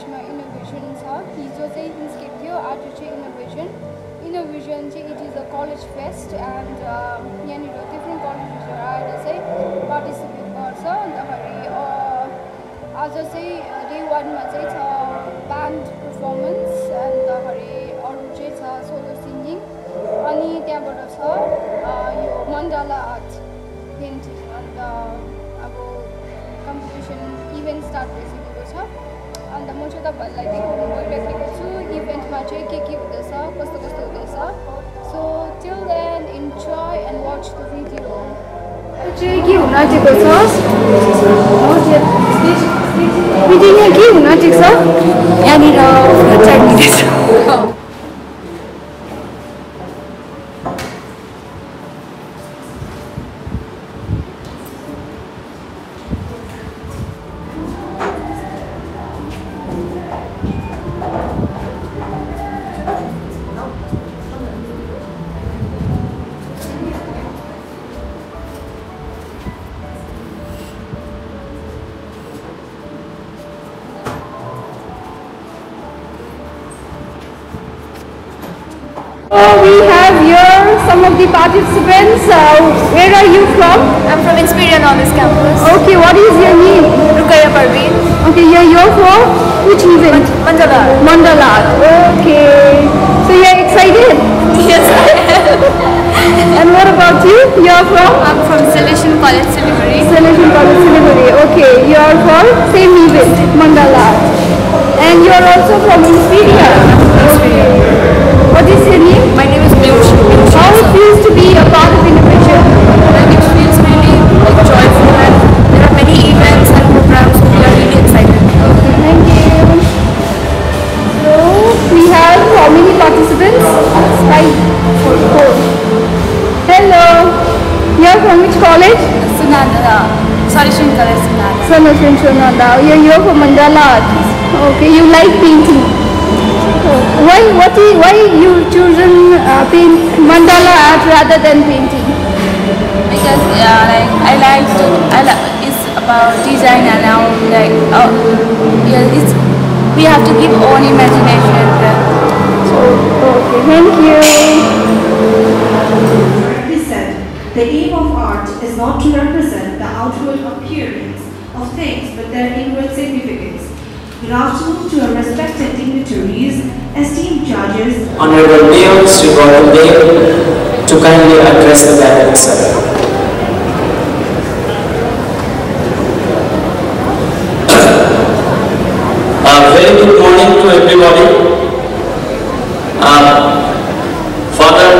आर्ट्समा innovation छ हिजो चाहिँ इन्स्केप थियो आज चाहिँ इनोभेसन इनोभेसन चाहिँ it is a college fest and यहाँनिर डिफ्रेन्ट कलेजेसहरू आएर चाहिँ पार्टिसिपेट गर्छ अन्तखेरि आज चाहिँ डे वानमा चाहिँ छ ब्यान्ड पर्फर्मेन्स अन्तखेरि अरू चाहिँ छ सोलो सिङ्गिङ अनि त्यहाँबाट छ यो मन्डाला आर्ट पेन्टिङ अन्त अब कम्पिटिसन इभेन्ट स्टार्ट भइसकेको छ अन्त म चाहिँ तपाईँहरूलाई देखाउनु गइरहेको छु इभेन्टमा चाहिँ के के हुँदैछ कस्तो कस्तो हुँदैछ so till then enjoy and watch the video चाहिँ के हुन आँटेको छ यहाँ के हुन आँटेको छ Uh, we have here some of the participants. Uh, where are you from? I'm from Inspiria Knowledge Campus. Okay, what is your name? Rukaya Parveen. Okay, you're here for which event? Mandala. Mandala. Okay. So you're excited? Yes, And what about you? You're from? I'm from Salesian College, Siliguri. Salesian College Siliguri. Okay, you're for same event, Mandala. And you're also from Inspiria. Okay. What is your name? My name is Piyush. How it feels to be a part of Innovision? Like it feels really like joyful and there are many events and programs so we are really excited. Thank you. So we have how many participants? Five. Four. Four. Hello. You're from which college? Sunanda. Salesian College, Sonada. Sanathan Shonanda. You're here for Mandala art. Okay, you like painting. Why what is, why you chosen uh, paint mandala art rather than painting? Because yeah, like I like to, I like it's about design and now like oh yeah it's we have to give own imagination. Okay, thank you. He said, the aim of art is not to represent the outward appearance of things, but their inward significance. Good afternoon to our respected dignitaries, esteemed judges, Honorable Mayor Sri Gautam Dev to kindly address the gathering, sir. A very good morning to everybody. Uh, Father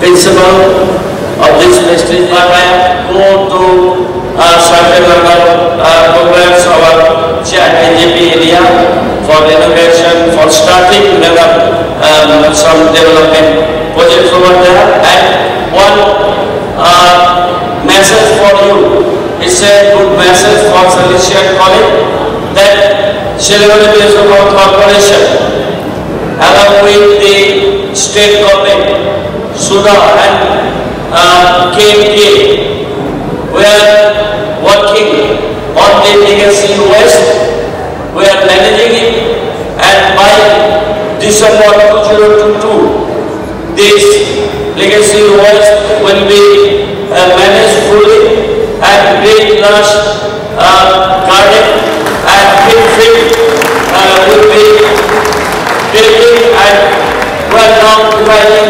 Principal of this district, but I go to uh, certain number uh, programs of our area for for starting develop, um, some development projects over there. And one uh, message for you, it's a good message for Salesian College that Siliguri Municipal Corporation along with the state government, SUDA and uh, KMK, 2022, this legacy was will be uh, managed fully and green lush uh, garden and big field uh, will be building and we are now dividing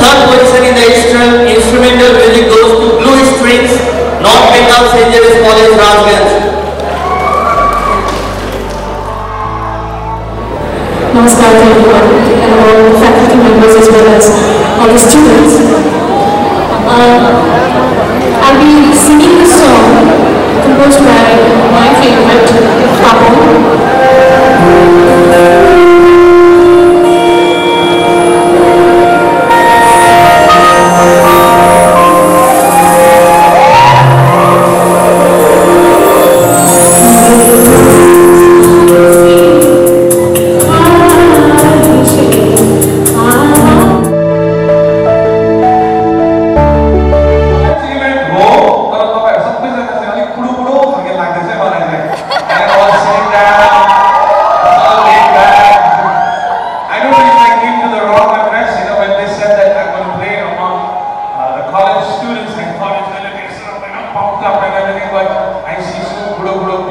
third position in the instrumental, instrumental music goes to Blue Strings, North Bengal St. James College, Rajganj. Namaskar to everyone and all faculty members as well as all the students.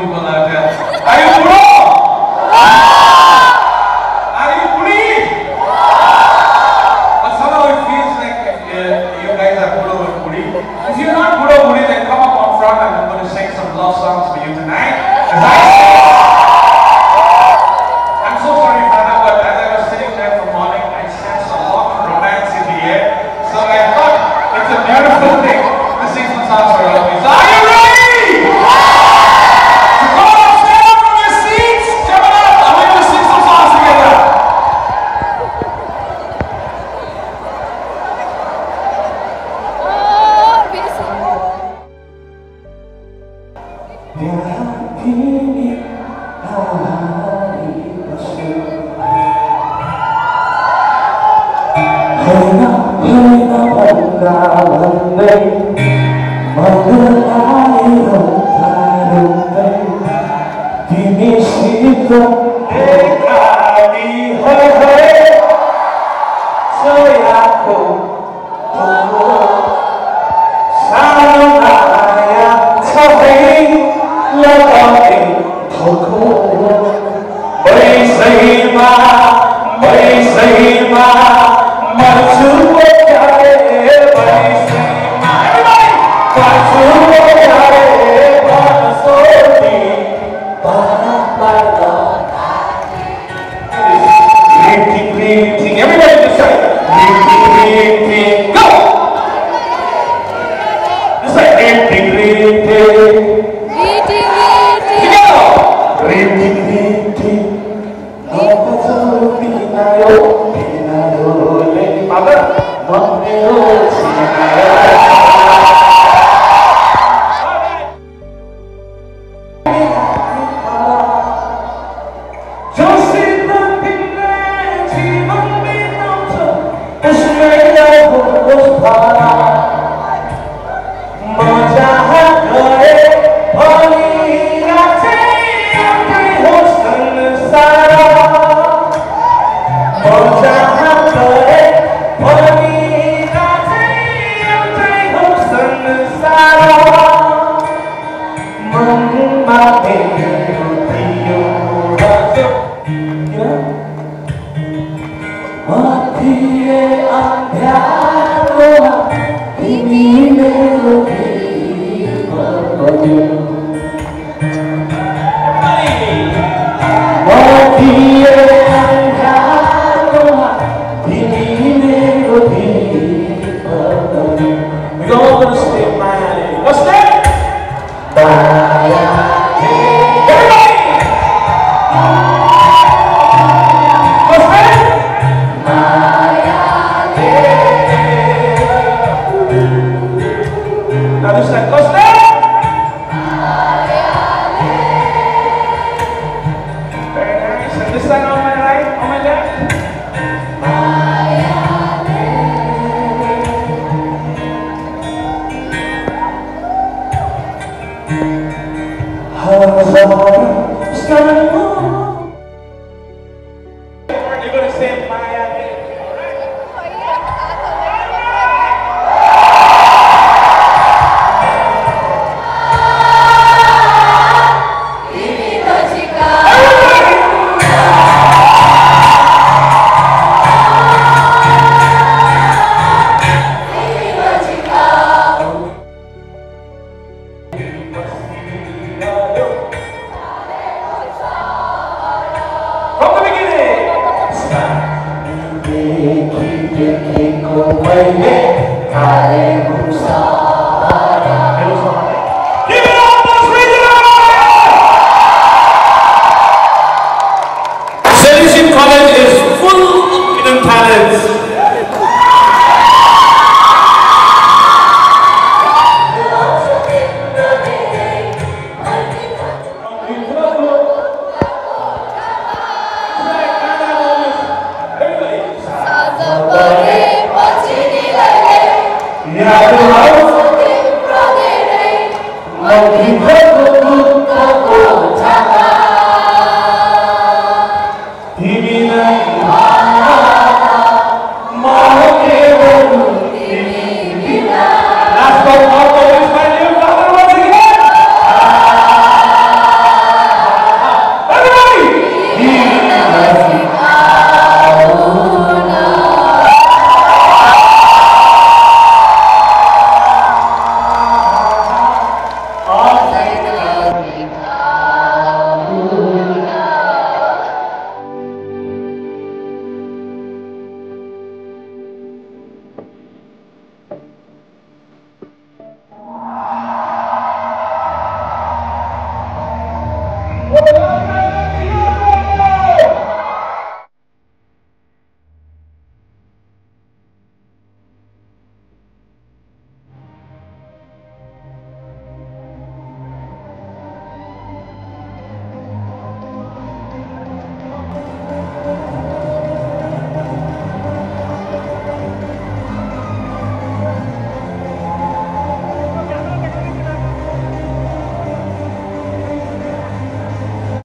limanlarda. Ay vurun! 나왔네. 먹은 아이로 다른데. 김이 시도 Everybody decide. para 在路上。Amen. Amen.